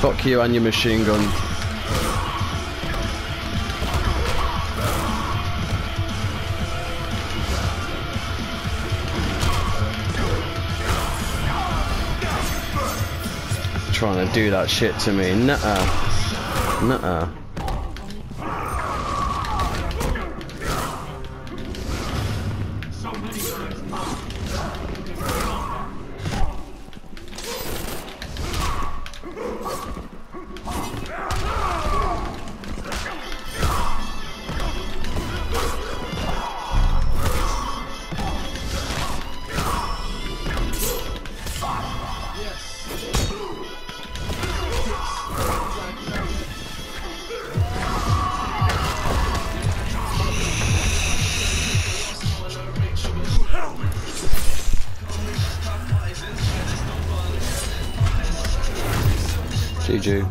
Fuck you and your machine gun. Trying to do that shit to me. Nuh-uh. Nuh-uh. CG.